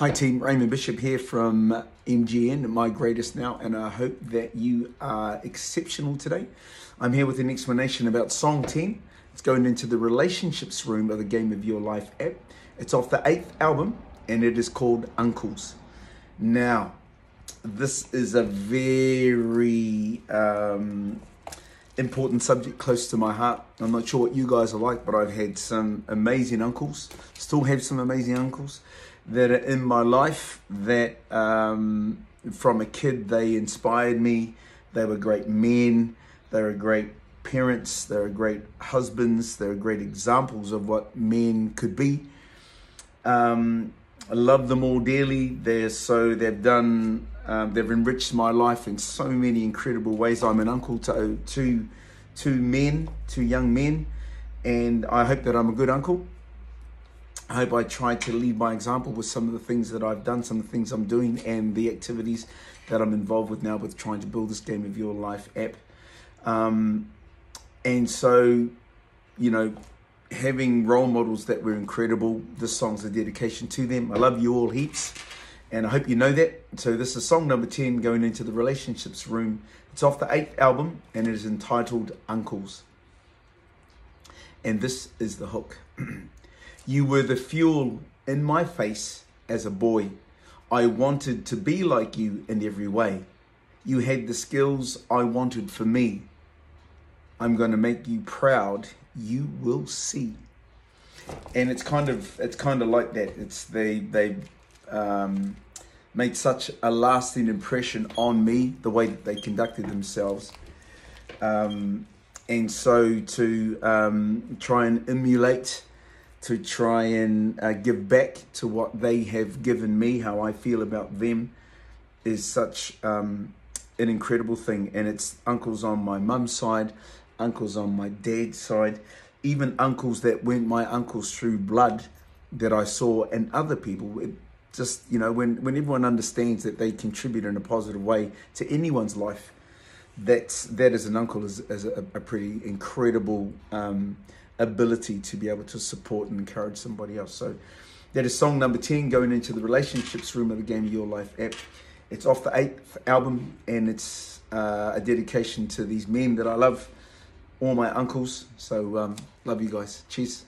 Hi team, Raymond Bishop here from MGN, My Greatest Now, and I hope that you are exceptional today. I'm here with an explanation about Song 10. It's going into the relationships room of the Game of Your Life app. It's off the eighth album, and it is called Uncles. Now, this is a very um, important subject close to my heart. I'm not sure what you guys are like, but I've had some amazing uncles, still have some amazing uncles that are in my life that um, from a kid they inspired me. They were great men, they were great parents, they were great husbands, they were great examples of what men could be. Um, I love them all dearly. They're so they've done um, they've enriched my life in so many incredible ways. I'm an uncle to two two men, two young men, and I hope that I'm a good uncle. I hope I try to lead by example with some of the things that I've done, some of the things I'm doing, and the activities that I'm involved with now with trying to build this Game of Your Life app. Um, and so, you know, having role models that were incredible, this song's a dedication to them. I love you all heaps, and I hope you know that. So, this is song number 10 going into the relationships room. It's off the eighth album, and it is entitled Uncles. And this is the hook. You were the fuel in my face as a boy. I wanted to be like you in every way. You had the skills I wanted for me. I'm going to make you proud. You will see. And it's kind of it's kind of like that. It's they they um, made such a lasting impression on me the way that they conducted themselves. Um, and so to um, try and emulate to try and uh, give back to what they have given me, how I feel about them, is such um, an incredible thing. And it's uncles on my mum's side, uncles on my dad's side, even uncles that weren't my uncles through blood that I saw and other people. It just, you know, when, when everyone understands that they contribute in a positive way to anyone's life, that's, that as an uncle is, is a, a pretty incredible um, ability to be able to support and encourage somebody else. So that is song number 10 going into the relationships room of the Game of Your Life app. It's off the eighth album and it's uh, a dedication to these men that I love, all my uncles. So um, love you guys. Cheers.